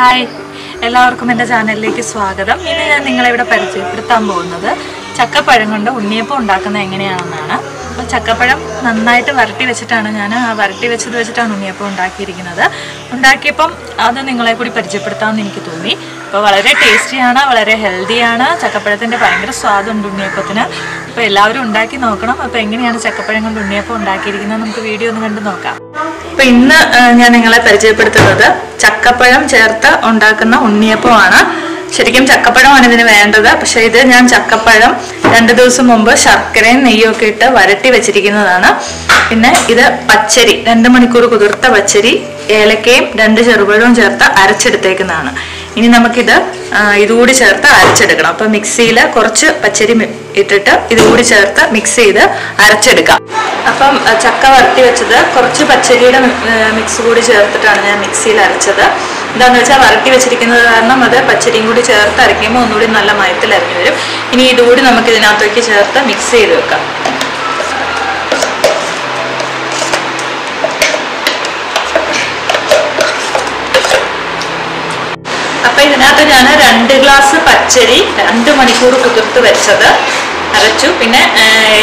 Hi. എല്ലാവർക്കും എന്റെ ചാനലിലേക്ക് സ്വാഗതം. ഇന്ന് ഞാൻ നിങ്ങളെ ഇവിടെ പരിചയപ്പെടുത്താൻ പോകുന്നത് ചക്കപ്പഴം കൊണ്ട് ഉണ്ണിയപ്പം ഉണ്ടാക്കുന്നത് എങ്ങനെയാണെന്നാണ്. അപ്പോൾ ചക്കപ്പഴം നന്നായിട്ട് വരട്ടി വെച്ചിട്ടാണ് ഞാൻ വരട്ടി വെച്ചത് വെച്ചിട്ടാണ് ഉണ്ണിയപ്പം ഉണ്ടാക്കിയിരിക്കുന്നത്. ഉണ്ടാക്കിയപ്പം അത് നിങ്ങളെ കൂടി പരിചയപ്പെടുത്താമെന്ന് എനിക്ക് തോന്നി. അപ്പോൾ വളരെ ടേസ്റ്റിയാണ് വളരെ ഹെൽത്തിയാണ്. ചക്കപ്പഴത്തിന്റെ ഭയങ്കര സ്വാദുണ്ട് ഉണ്ണിയപ്പത്തിന്. അപ്പോൾ എല്ലാവരും ഉണ്ടാക്കി നോക്കണം. അപ്പോൾ എങ്ങനെയാണ് ചക്കപ്പഴം കൊണ്ട് ഉണ്ണിയപ്പം ഉണ്ടാക്കിയിരിക്കുന്നത് നമുക്ക് വീഡിയോ ഒന്ന് കണ്ട് നോക്കാം. അപ്പൊ ഇന്ന് ഞാൻ നിങ്ങളെ പരിചയപ്പെടുത്തുന്നത് ചക്കപ്പഴം ചേർത്ത് ഉണ്ടാക്കുന്ന ഉണ്ണിയപ്പമാണ്. ശരിക്കും ചക്കപ്പഴമാണ് ഇതിന് വേണ്ടത്. പക്ഷെ ഇത് ഞാൻ ചക്കപ്പഴം രണ്ട് ദിവസം മുമ്പ് ശർക്കരയും നെയ്യും ഒക്കെ ഇട്ട് വരട്ടി വെച്ചിരിക്കുന്നതാണ്. പിന്നെ ഇത് പച്ചരി രണ്ട് മണിക്കൂർ കുതിർത്ത പച്ചരി ഏലക്കയും രണ്ട് ചെറുപഴവും ചേർത്ത് അരച്ചെടുത്തേക്കുന്നതാണ്. ഇനി നമുക്കിത് ഇതുകൂടി ചേർത്ത് അരച്ചെടുക്കണം. അപ്പൊ മിക്സിയിൽ കുറച്ച് പച്ചരി ഇട്ടിട്ട് ഇതുകൂടി ചേർത്ത് മിക്സ് ചെയ്ത് അരച്ചെടുക്കാം. അപ്പം ചക്ക വറുത്തി വെച്ചത് കുറച്ച് പച്ചരിയുടെ മിക്സ് കൂടി ചേർത്തിട്ടാണ് ഞാൻ മിക്സിയിൽ അരച്ചത്. എന്താന്ന് വെച്ചാൽ വരട്ടി വെച്ചിരിക്കുന്നത് കാരണം അത് പച്ചരിയും കൂടി ചേർത്ത് അരയ്ക്കുമ്പോൾ ഒന്നുകൂടി നല്ല മയത്തിൽ അരഞ്ഞു വരും. ഇനി ഇതുകൂടി നമുക്ക് ഇതിനകത്തേക്ക് ചേർത്ത് മിക്സ് ചെയ്ത് വെക്കാം. അപ്പൊ ഇതിനകത്ത് ഞാൻ രണ്ട് ഗ്ലാസ് പച്ചരി രണ്ട് മണിക്കൂർ കുതിർത്ത് വെച്ചത് അരച്ചു. പിന്നെ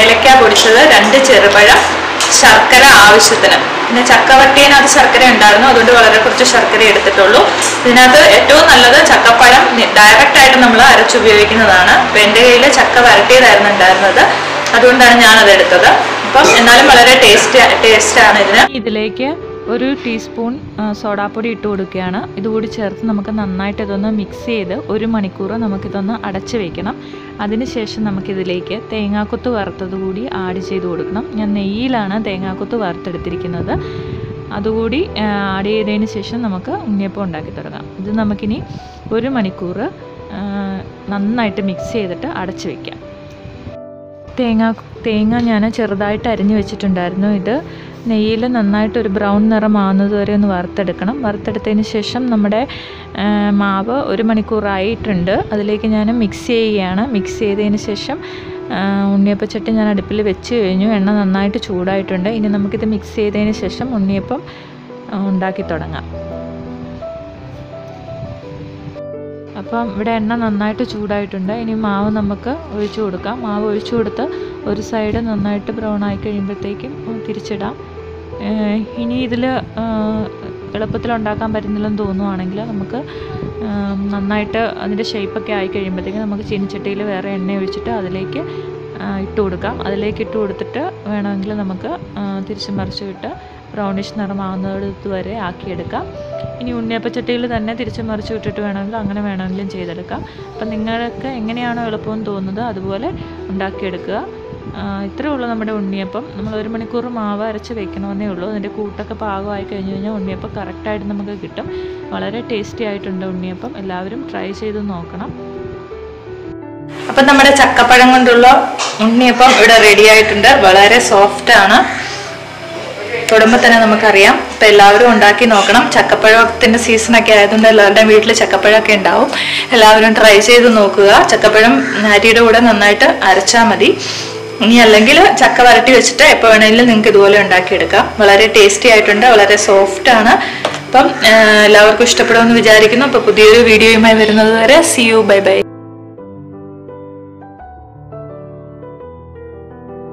ഏലക്ക പൊടിച്ചത് രണ്ട് ചെറുപഴം ശർക്കര ആവശ്യത്തിന്. പിന്നെ ചക്കവട്ടിയനകത്ത് ശർക്കര ഉണ്ടായിരുന്നു. അതുകൊണ്ട് വളരെ കുറച്ച് ശർക്കര എടുത്തിട്ടുള്ളൂ. ഇതിനകത്ത് ഏറ്റവും നല്ലത് ചക്കപ്പഴം. ഡയറക്റ്റ് ആയിട്ട് നമ്മൾ അരച്ചുപയോഗിക്കുന്നതാണ് അപ്പൊ എന്റെ കയ്യിൽ ചക്ക വരട്ടിയതായിരുന്നു ഉണ്ടായിരുന്നത്. അതുകൊണ്ടാണ് ഞാനത് എടുത്തത്. അപ്പം എന്നാലും വളരെ ടേസ്റ്റ് ടേസ്റ്റാണ് ഇതിന്. ഇതിലേക്ക് ഒരു ടീസ്പൂൺ സോഡാപ്പൊടി ഇട്ട് കൊടുക്കുകയാണ്. ഇതുകൂടി ചേർത്ത് നമുക്ക് നന്നായിട്ട് ഇതൊന്ന് മിക്സ് ചെയ്ത് ഒരു മണിക്കൂർ നമുക്കിതൊന്ന് അടച്ച് വയ്ക്കണം അതിനുശേഷം നമുക്കിതിലേക്ക് തേങ്ങാക്കൊത്ത് വറുത്തത് കൂടി ആഡ് ചെയ്ത് കൊടുക്കണം. ഞാൻ നെയ്യിലാണ് തേങ്ങാക്കൊത്ത് വറുത്തെടുത്തിരിക്കുന്നത്. അതുകൂടി ആഡ് ചെയ്തതിന് ശേഷം നമുക്ക് ഉണ്ണിയപ്പം ഉണ്ടാക്കി തുടങ്ങാം. ഇത് നമുക്കിനി ഒരു മണിക്കൂർ നന്നായിട്ട് മിക്സ് ചെയ്തിട്ട് അടച്ച് വയ്ക്കാം തേങ്ങ തേങ്ങ ഞാൻ ചെറുതായിട്ട് അരിഞ്ഞു വെച്ചിട്ടുണ്ടായിരുന്നു ഇത്. നെയ്യിൽ നന്നായിട്ട് ഒരു ബ്രൗൺ നിറമാവുന്നത് വരെ ഒന്ന് വറുത്തെടുക്കണം. വറുത്തെടുത്തതിന് ശേഷം നമ്മുടെ മാവ് ഒരു മണിക്കൂറായിട്ടുണ്ട്. അതിലേക്ക് ഞാൻ മിക്സ് ചെയ്യുകയാണ്. മിക്സ് ചെയ്തതിന് ശേഷം ഉണ്ണിയപ്പച്ചട്ടി ഞാൻ അടുപ്പിൽ വെച്ച് കഴിഞ്ഞു. എണ്ണ നന്നായിട്ട് ചൂടായിട്ടുണ്ട്. ഇനി നമുക്കിത് മിക്സ് ചെയ്തതിന് ശേഷം ഉണ്ണിയപ്പം ഉണ്ടാക്കി തുടങ്ങാം. അപ്പം ഇവിടെ എണ്ണ നന്നായിട്ട് ചൂടായിട്ടുണ്ട്. ഇനി മാവ് നമുക്ക് ഒഴിച്ചു കൊടുക്കാം. മാവ് ഒഴിച്ചു കൊടുത്ത് ഒരു സൈഡ് നന്നായിട്ട് ബ്രൗൺ ആയി കഴിയുമ്പോഴത്തേക്കും തിരിച്ചിടാം. ഇനി ഇതിൽ എളുപ്പത്തിൽ ഉണ്ടാക്കാൻ പറ്റുന്നില്ലെന്ന് തോന്നുവാണെങ്കിൽ നമുക്ക് നന്നായിട്ട് അതിന്റെ ഷേപ്പൊക്കെ ആയി കഴിയുമ്പോഴത്തേക്കും നമുക്ക് ചീനിച്ചട്ടിയിൽ വേറെ എണ്ണ ഒഴിച്ചിട്ട് അതിലേക്ക് ഇട്ട് കൊടുക്കാം. അതിലേക്ക് ഇട്ട് കൊടുത്തിട്ട് വേണമെങ്കിൽ നമുക്ക് തിരിച്ച് മറിച്ച് വിട്ട് ബ്രൗണിഷ് നിറമാകുന്നത് വരെ ആക്കിയെടുക്കാം. ഇനി ഉണ്ണിയപ്പച്ചട്ടിയിൽ തന്നെ തിരിച്ച് മറിച്ച് വിട്ടിട്ട് വേണമെങ്കിൽ അങ്ങനെ വേണമെങ്കിലും ചെയ്തെടുക്കാം. അപ്പം നിങ്ങൾക്ക് എങ്ങനെയാണോ എളുപ്പമെന്ന് തോന്നുന്നത് അതുപോലെ ഉണ്ടാക്കിയെടുക്കുക. ഇത്രയേ ഉള്ളൂ നമ്മുടെ ഉണ്ണിയപ്പം. നമ്മൾ ഒരു മണിക്കൂർ മാവ് അരച്ച് വെക്കണമെന്നേ ഉള്ളൂ. അതിന്റെ കൂട്ടൊക്കെ പാകമായി കഴിഞ്ഞ് കഴിഞ്ഞാൽ ഉണ്ണിയപ്പം കറക്റ്റായിട്ട് നമുക്ക് കിട്ടും. വളരെ ടേസ്റ്റി ആയിട്ടുണ്ട് ഉണ്ണിയപ്പം. എല്ലാവരും ട്രൈ ചെയ്ത് നോക്കണം. അപ്പം നമ്മുടെ ചക്കപ്പഴം കൊണ്ടുള്ള ഉണ്ണിയപ്പം ഇവിടെ റെഡി ആയിട്ടുണ്ട്. വളരെ സോഫ്റ്റ് ആണ്. തൊടുമ്പോൾ തന്നെ നമുക്കറിയാം. ഇപ്പം എല്ലാവരും ഉണ്ടാക്കി നോക്കണം. ചക്കപ്പഴത്തിന്റെ സീസണൊക്കെ ആയതുകൊണ്ട് എല്ലാവരുടെയും വീട്ടിൽ ചക്കപ്പഴമൊക്കെ ഉണ്ടാവും. എല്ലാവരും ട്രൈ ചെയ്ത് നോക്കുക. ചക്കപ്പഴം അരിയുടെ കൂടെ നന്നായിട്ട് അരച്ചാൽ മതി. ഇനി അല്ലെങ്കിൽ ചക്ക വരട്ടി വെച്ചിട്ട് എപ്പോൾ വേണമെങ്കിലും നിങ്ങൾക്ക് ഇതുപോലെ ഉണ്ടാക്കിയെടുക്കാം. വളരെ ടേസ്റ്റി ആയിട്ടുണ്ട് വളരെ സോഫ്റ്റ് ആണ്. അപ്പം എല്ലാവർക്കും ഇഷ്ടപ്പെടുമെന്ന് വിചാരിക്കുന്നു. അപ്പോൾ പുതിയൊരു വീഡിയോയുമായി വരുന്നത് വരെ സി യു ബൈ ബൈ